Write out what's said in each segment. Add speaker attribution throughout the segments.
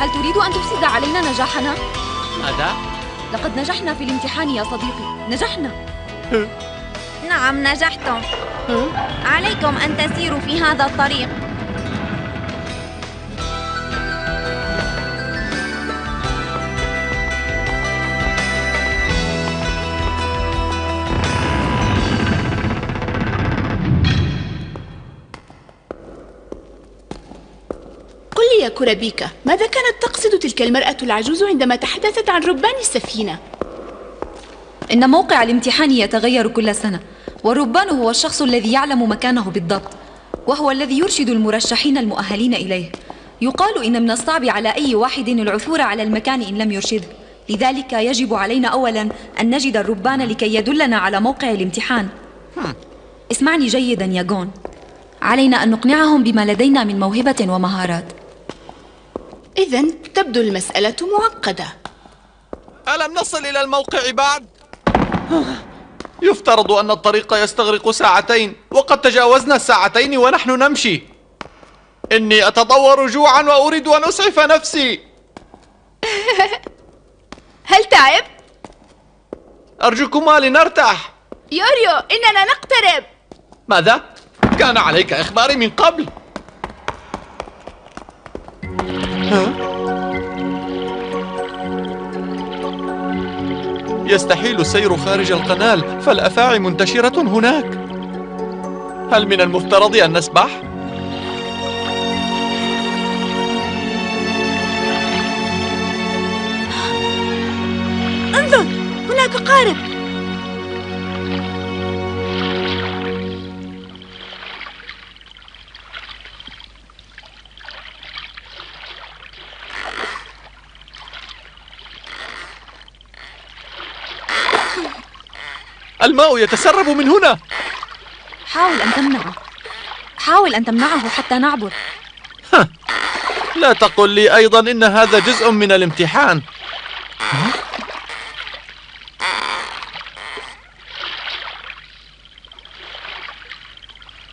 Speaker 1: هل تريد أن تفسد علينا نجاحنا؟
Speaker 2: ماذا؟
Speaker 1: لقد نجحنا في الامتحان يا صديقي. نجحنا.
Speaker 3: نعم نجحتم. عليكم أن تسيروا في هذا الطريق.
Speaker 4: يا كورابيكا. ماذا كانت تقصد تلك المرأة العجوز عندما تحدثت عن ربان السفينة؟
Speaker 1: إن موقع الامتحان يتغير كل سنة والربان هو الشخص الذي يعلم مكانه بالضبط وهو الذي يرشد المرشحين المؤهلين إليه. يقال إن من الصعب على أي واحد العثور على المكان إن لم يرشده. لذلك يجب علينا أولا أن نجد الربان لكي يدلنا على موقع الامتحان. اسمعني جيدا يا جون. علينا أن نقنعهم بما لدينا من موهبة ومهارات.
Speaker 4: إذا تبدو المسألة معقدة
Speaker 2: ألم نصل إلى الموقع بعد؟ يفترض أن الطريق يستغرق ساعتين وقد تجاوزنا الساعتين ونحن نمشي إني أتطور جوعا وأريد أن أسعف نفسي
Speaker 4: هل تعب؟
Speaker 2: أرجوكما لنرتاح
Speaker 4: يوريو إننا نقترب
Speaker 2: ماذا؟ كان عليك إخباري من قبل يستحيل السير خارج القنال فالأفاعي منتشرة هناك. هل من المفترض أن نسبح؟
Speaker 4: أنظر هناك قارب.
Speaker 2: الماء يتسرب من هنا.
Speaker 1: حاول أن تمنعه. حاول أن تمنعه حتى نعبر.
Speaker 2: لا تقل لي أيضا إن هذا جزء من الامتحان.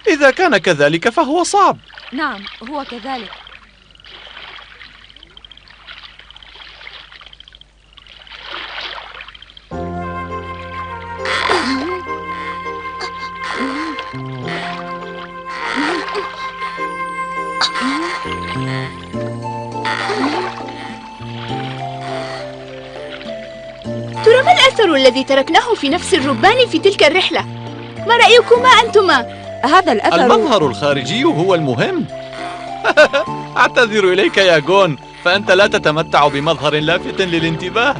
Speaker 2: إذا كان كذلك فهو صعب.
Speaker 1: نعم هو كذلك.
Speaker 4: الأثر الذي تركناه في نفس الربان في تلك الرحلة؟ ما رأيكما أنتما؟
Speaker 1: هذا الأثر
Speaker 2: المظهر الخارجي هو المهم أعتذر إليك يا جون فأنت لا تتمتع بمظهر لافت للانتباه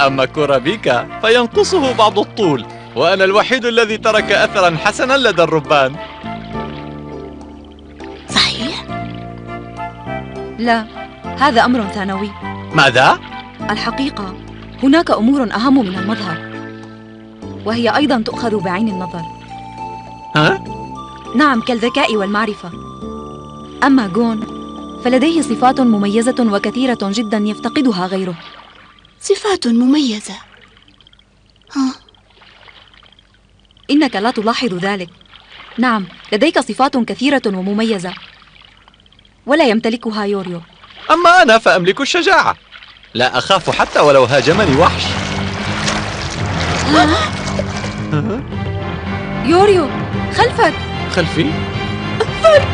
Speaker 2: أما كورابيكا فينقصه بعض الطول وأنا الوحيد الذي ترك أثرا حسنا لدى الربان
Speaker 4: صحيح؟
Speaker 1: لا هذا أمر ثانوي
Speaker 2: ماذا؟
Speaker 1: الحقيقة هناك أمور أهم من المظهر وهي أيضا تؤخذ بعين النظر.
Speaker 2: ها؟
Speaker 1: نعم كالذكاء والمعرفة. أما جون فلديه صفات مميزة وكثيرة جدا يفتقدها غيره.
Speaker 4: صفات مميزة. ها؟
Speaker 1: إنك لا تلاحظ ذلك. نعم لديك صفات كثيرة ومميزة. ولا يمتلكها يوريو.
Speaker 2: أما أنا فأملك الشجاعة. لا أخاف حتى ولو هاجمني وحش.
Speaker 1: يوريو خلفك.
Speaker 2: خلفي؟
Speaker 4: انظر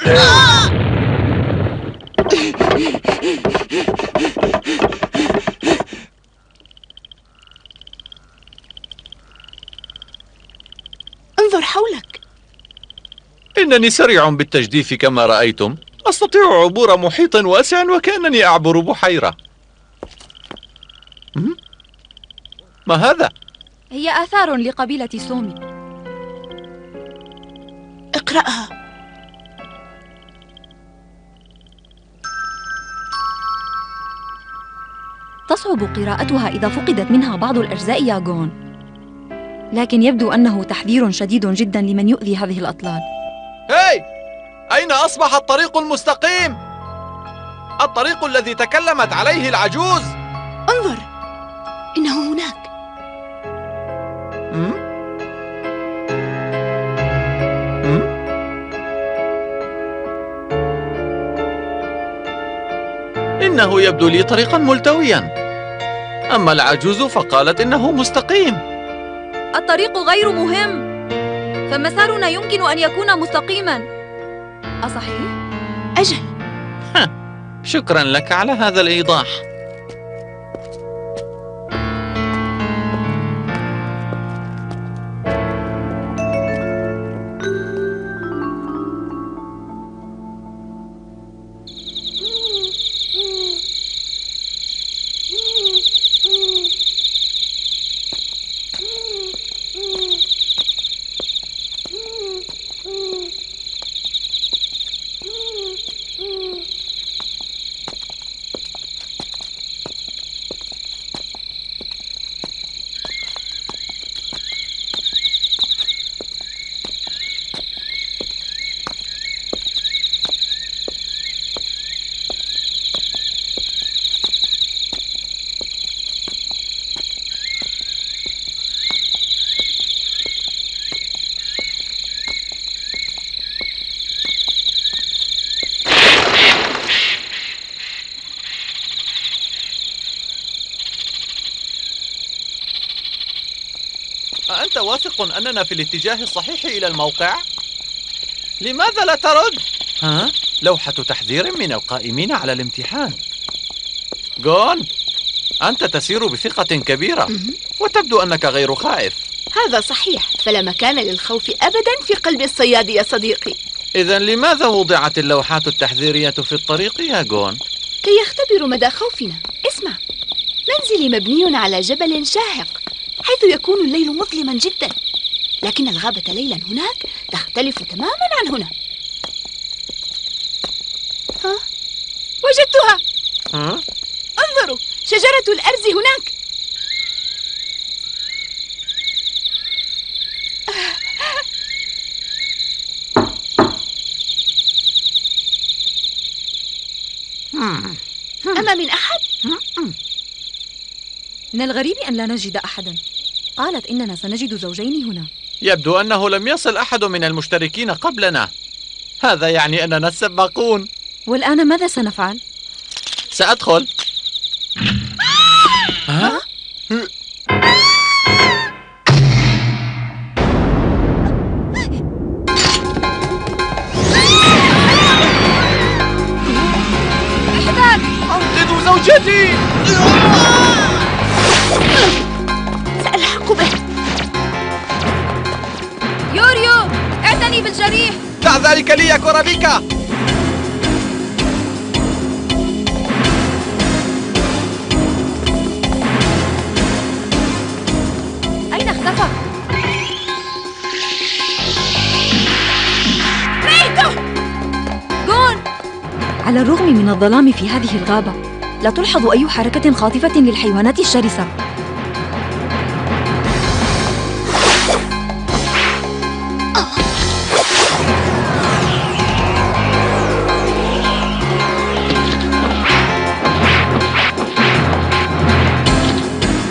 Speaker 2: إنني سريع بالتجديف كما رأيتم. أستطيع عبور محيط واسع وكأنني أعبر بحيرة? ما هذا؟
Speaker 1: هي آثار لقبيلة سومي.
Speaker 4: اقرأها.
Speaker 1: تصعب قراءتها إذا فقدت منها بعض الأجزاء يا جون. لكن يبدو أنه تحذير شديد جدا لمن يؤذي هذه الأطلال.
Speaker 2: هاي! أين أصبح الطريق المستقيم؟ الطريق الذي تكلمت عليه العجوز.
Speaker 4: انظر إنه هناك.
Speaker 2: م? إنه يبدو لي طريقا ملتويا. أما العجوز فقالت إنه مستقيم.
Speaker 1: الطريق غير مهم. فمسارنا يمكن أن يكون مستقيما. أصحيح؟
Speaker 4: أجل.
Speaker 2: شكرا لك على هذا الإيضاح. واثق أننا في الاتجاه الصحيح إلى الموقع؟ لماذا لا ترد؟ ها؟ لوحة تحذير من القائمين على الامتحان جون أنت تسير بثقة كبيرة. وتبدو أنك غير خائف
Speaker 4: هذا صحيح فلا مكان للخوف أبدا في قلب الصياد يا صديقي
Speaker 2: إذا لماذا وضعت اللوحات التحذيرية في الطريق يا جون؟
Speaker 4: كي يختبروا مدى خوفنا اسمع منزلي مبني على جبل شاهق حيث يكون الليل مظلما جدا لكن الغابة ليلا هناك تختلف تماما عن هنا. ها؟ وجدتها.
Speaker 2: ها؟
Speaker 4: انظروا شجرة الأرز هناك. أما من أحد؟
Speaker 1: من الغريب أن لا نجد أحدا. قالت إننا سنجد زوجين هنا.
Speaker 2: يبدو أنه لم يصل أحد من المشتركين قبلنا. هذا يعني أننا السباقون.
Speaker 1: والآن ماذا سنفعل؟
Speaker 2: سأدخل.
Speaker 1: اعتني بالجريح
Speaker 2: دع ذلك لي يا كورابيكا.
Speaker 1: أين اختفى؟
Speaker 4: رأيته
Speaker 1: جون! على الرغم من الظلام في هذه الغابة لا تلحظ أي حركة خاطفة للحيوانات الشرسة.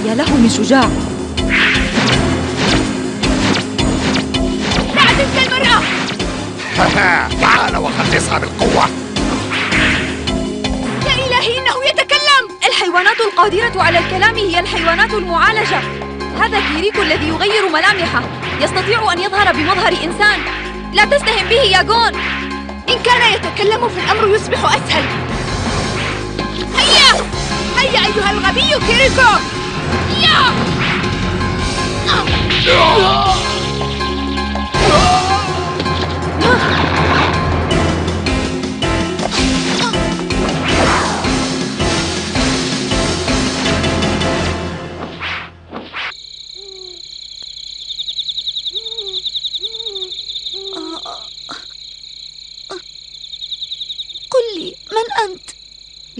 Speaker 1: يا له من شجاع.
Speaker 4: دع تلك المرأة
Speaker 5: تعال وخلصها بالقوة
Speaker 4: يا إلهي إنه يتكلم!
Speaker 1: الحيوانات القادرة على الكلام هي الحيوانات المعالجة. هذا كيريكو الذي يغير ملامحه. يستطيع أن يظهر بمظهر إنسان. لا تستهن به يا جون.
Speaker 4: إن كان يتكلم فالأمر يصبح أسهل. هيا! هيا أيها الغبي كيريكو!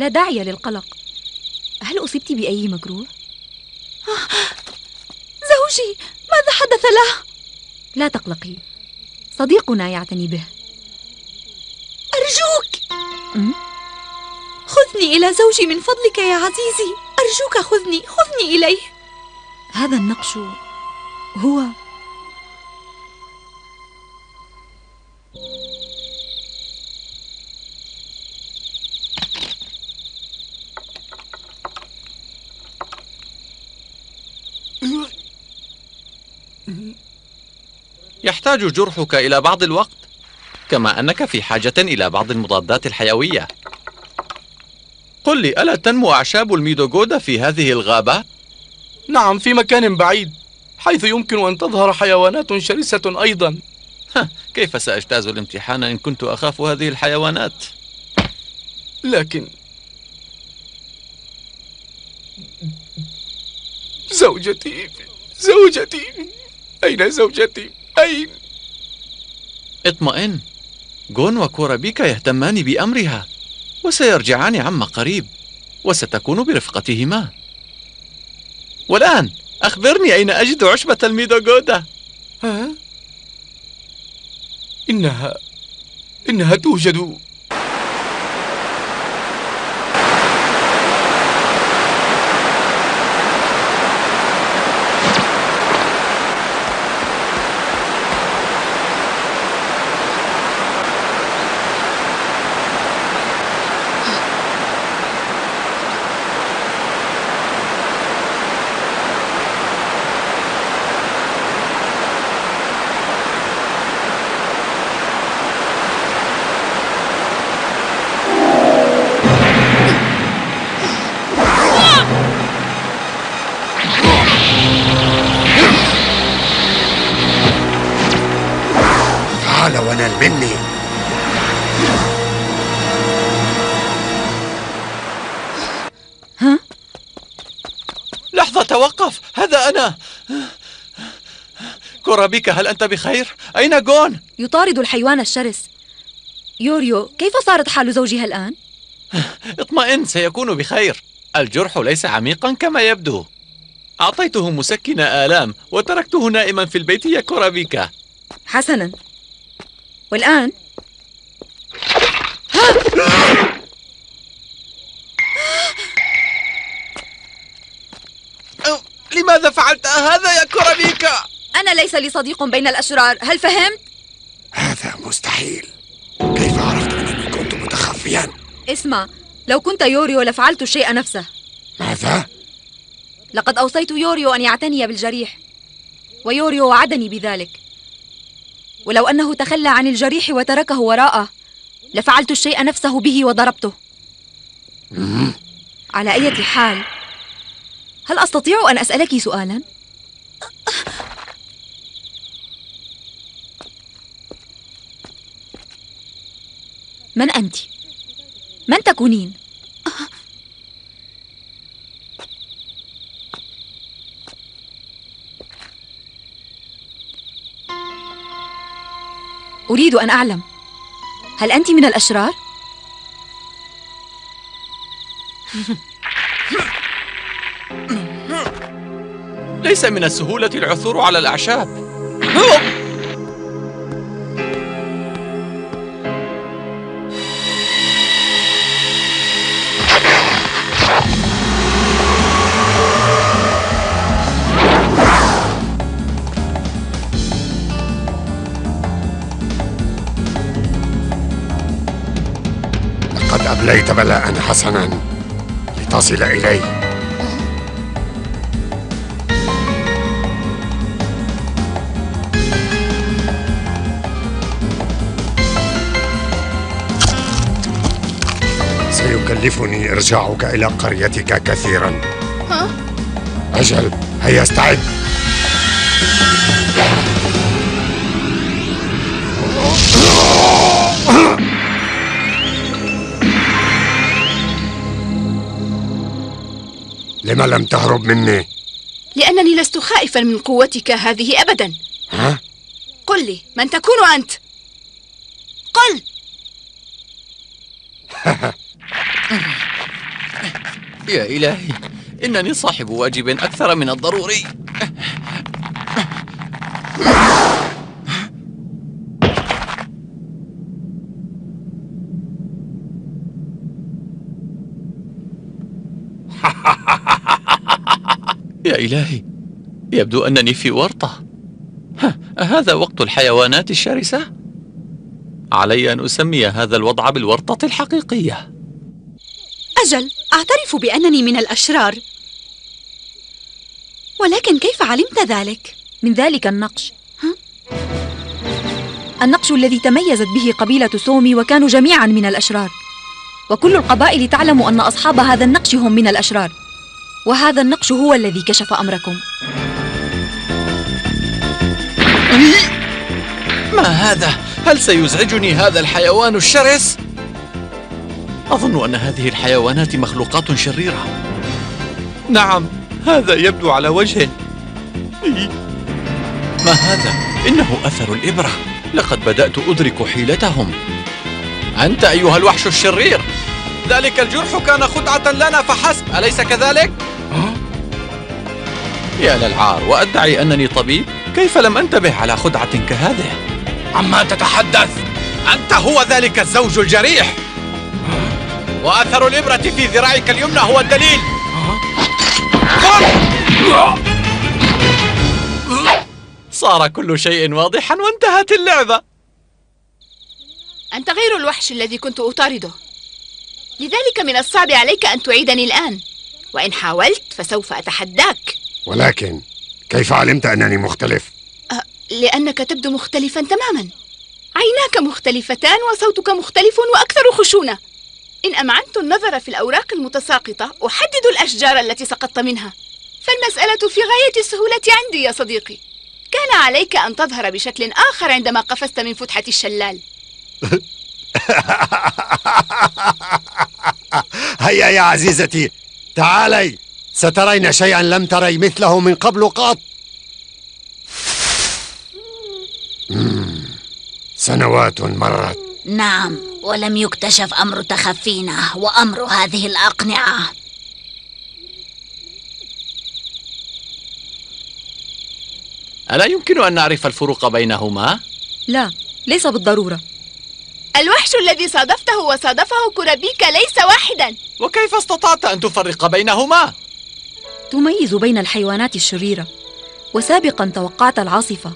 Speaker 1: داعي للقلق هل أصبت بأي مجروح؟
Speaker 4: زوجي ماذا حدث له؟
Speaker 1: لا تقلقي. صديقنا يعتني به. أرجوك!
Speaker 4: خذني إلى زوجي من فضلك يا عزيزي. أرجوك خذني خذني إليه.
Speaker 1: هذا النقش هو
Speaker 2: يحتاج جرحك إلى بعض الوقت كما أنك في حاجة إلى بعض المضادات الحيوية قل لي ألا تنمو أعشاب الميدوغودا في هذه الغابة؟
Speaker 6: نعم في مكان بعيد حيث يمكن أن تظهر حيوانات شرسة أيضا
Speaker 2: كيف سأجتاز الامتحان إن كنت أخاف هذه الحيوانات؟
Speaker 6: لكن زوجتي زوجتي أين زوجتي؟ أين؟
Speaker 2: اطمئن جون وكورابيكا يهتمان بأمرها وسيرجعان عما قريب وستكون برفقتهما والآن أخبرني أين أجد عشبة الميدوغودا
Speaker 6: ها؟ إنها إنها توجد
Speaker 2: لحظة توقف هذا أنا. كورابيكا هل أنت بخير؟ أين جون؟
Speaker 1: يطارد الحيوان الشرس. يوريو كيف صارت حال زوجها الآن؟
Speaker 2: اطمئن سيكون بخير. الجرح ليس عميقا كما يبدو. أعطيته مسكن آلام وتركته نائما في البيت يا كورابيكا
Speaker 1: حسنا. والآن؟
Speaker 2: أو، لماذا فعلت هذا يا كورابيكا؟
Speaker 1: أنا ليس لي صديق بين الأشرار هل فهمت؟
Speaker 5: هذا مستحيل كيف عرفت أنني كنت متخفيا؟
Speaker 1: اسمع لو كنت يوريو لفعلت الشيء نفسه
Speaker 5: ماذا؟
Speaker 1: لقد أوصيت يوريو أن يعتني بالجريح ويوريو وعدني بذلك ولو أنه تخلى عن الجريح وتركه وراءه لفعلت الشيء نفسه به وضربته على أي حال هل أستطيع أن أسألك سؤالا؟ من أنت؟ من تكونين؟ أريد أن أعلم هل أنت من الأشرار؟
Speaker 2: ليس من السهولة العثور على الأعشاب.
Speaker 5: لقد أبليت بلاء حسنا لتصل إلي. سيكلفني إرجاعك إلى قريتك كثيرا
Speaker 4: ها؟
Speaker 5: أجل هيا استعد لما لم تهرب مني؟
Speaker 4: لأنني لست خائفا من قوتك هذه أبدا
Speaker 5: ها؟
Speaker 4: قل لي من تكون أنت؟ قل
Speaker 2: يا إلهي إنني صاحب واجب أكثر من الضروري. يا إلهي يبدو أنني في ورطة. أهذا وقت الحيوانات الشرسة؟ علي أن أسمي هذا الوضع بالورطة الحقيقية.
Speaker 7: أجل أعترف بأنني من الأشرار ولكن كيف علمت ذلك؟
Speaker 1: من ذلك النقش النقش الذي تميزت به قبيلة سومي وكانوا جميعا من الأشرار وكل القبائل تعلم أن أصحاب هذا النقش هم من الأشرار وهذا النقش هو الذي كشف أمركم
Speaker 2: ما هذا؟ هل سيزعجني هذا الحيوان الشرس؟ أظن أن هذه الحيوانات مخلوقات شريرة نعم هذا يبدو على وجهه. ما هذا؟ إنه أثر الإبرة لقد بدأت أدرك حيلتهم أنت أيها الوحش الشرير ذلك الجرح كان خدعة لنا فحسب أليس كذلك؟ يا للعار وأدعي أنني طبيب كيف لم أنتبه على خدعة كهذه؟
Speaker 6: عما تتحدث
Speaker 2: أنت هو ذلك الزوج الجريح وأثر الإبرة في ذراعك اليمنى هو الدليل. صار كل شيء واضحا وانتهت اللعبة.
Speaker 4: أنت غير الوحش الذي كنت أطارده. لذلك من الصعب عليك أن تعيدني الآن. وإن حاولت فسوف أتحداك.
Speaker 5: ولكن كيف علمت أنني مختلف؟
Speaker 4: أه، لأنك تبدو مختلفا تماما. عيناك مختلفتان وصوتك مختلف وأكثر خشونة. إن أمعنت النظر في الأوراق المتساقطة أحدد الأشجار التي سقطت منها. فالمسألة في غاية السهولة عندي يا صديقي. كان عليك أن تظهر بشكل آخر عندما قفزت من فتحة الشلال.
Speaker 5: هيا يا عزيزتي تعالي. سترين شيئا لم تري مثله من قبل قط. سنوات مرت.
Speaker 8: نعم. ولم يكتشف أمر تخفينا وأمر هذه الأقنعة.
Speaker 2: ألا يمكن أن نعرف الفروق بينهما؟
Speaker 1: لا ليس بالضرورة.
Speaker 4: الوحش الذي صادفته وصادفه كرابيك ليس واحدا.
Speaker 2: وكيف استطعت أن تفرق بينهما؟
Speaker 1: تميز بين الحيوانات الشريرة وسابقا توقعت العاصفة.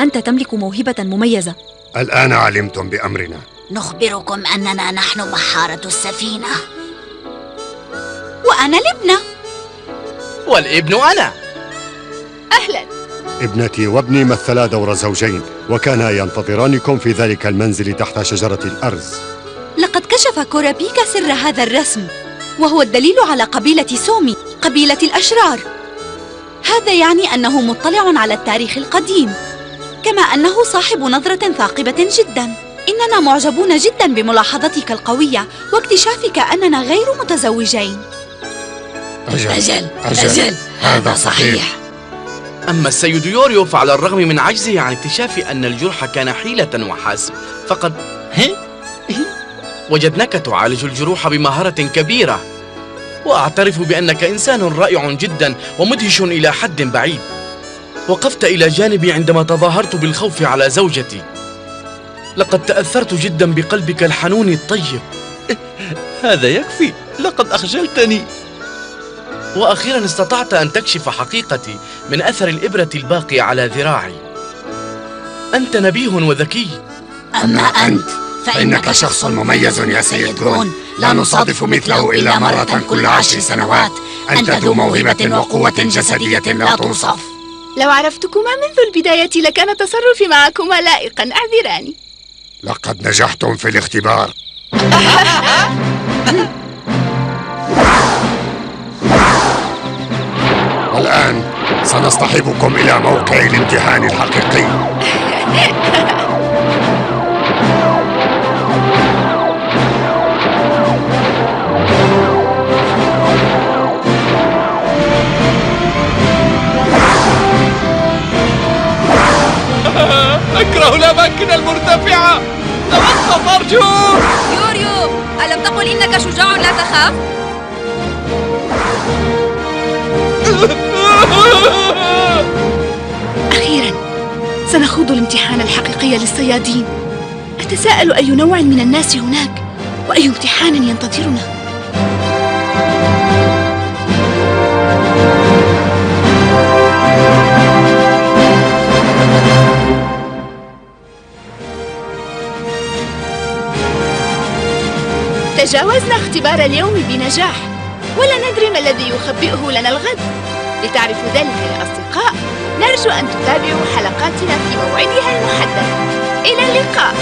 Speaker 1: أنت تملك موهبة مميزة.
Speaker 5: الآن علمتم بأمرنا.
Speaker 8: نخبركم أننا نحن بحارة السفينة.
Speaker 7: وأنا لبنى
Speaker 6: والابن أنا.
Speaker 4: أهلا.
Speaker 5: ابنتي وابني مثلا دور زوجين وكانا ينتظرانكم في ذلك المنزل تحت شجرة الأرز.
Speaker 7: لقد كشف كورابيكا سر هذا الرسم وهو الدليل على قبيلة سومي قبيلة الأشرار. هذا يعني أنه مطلع على التاريخ القديم كما أنه صاحب نظرة ثاقبة جدا. إننا معجبون جدا بملاحظتك القوية واكتشافك أننا غير متزوجين.
Speaker 5: أجل
Speaker 8: أجل
Speaker 5: أجل. هذا صحيح.
Speaker 6: أما السيد يوريو فعلى الرغم من عجزه عن اكتشاف أن الجرح كان حيلة وحسب فقد وجدناك تعالج الجروح بمهارة كبيرة. وأعترف بأنك إنسان رائع جدا ومدهش إلى حد بعيد. وقفت إلى جانبي عندما تظاهرت بالخوف على زوجتي. لقد تأثرت جدا بقلبك الحنون الطيب.
Speaker 2: هذا يكفي. لقد أخجلتني.
Speaker 6: وأخيرا استطعت أن تكشف حقيقتي من أثر الإبرة الباقي على ذراعي. أنت نبيه وذكي.
Speaker 8: أما أنت
Speaker 5: فإنك شخص مميز يا سيد جون لا نصادف مثله إلا مرة كل عشر سنوات. أنت ذو موهبة وقوة جسدية لا توصف.
Speaker 4: لو عرفتكما منذ البداية لكان تصرفي معكما لائقا. أعذراني.
Speaker 5: لقد نجحتم في الاختبار. والآن سنصطحبكم إلى موقع الامتحان الحقيقي.
Speaker 2: أكره الأماكن المرتفعة. توقف أرجوك
Speaker 1: يوريو ألم تقل إنك شجاع لا تخاف؟
Speaker 4: أخيرا سنخوض الامتحان الحقيقي للصيادين. أتساءل أي نوع من الناس هناك؟ وأي امتحان ينتظرنا؟ تجاوزنا اختبار اليوم بنجاح. ولا ندري ما الذي يخبئه لنا الغد. لتعرفوا ذلك يا أصدقاء نرجو أن تتابعوا حلقاتنا في موعدها المحدد. إلى اللقاء.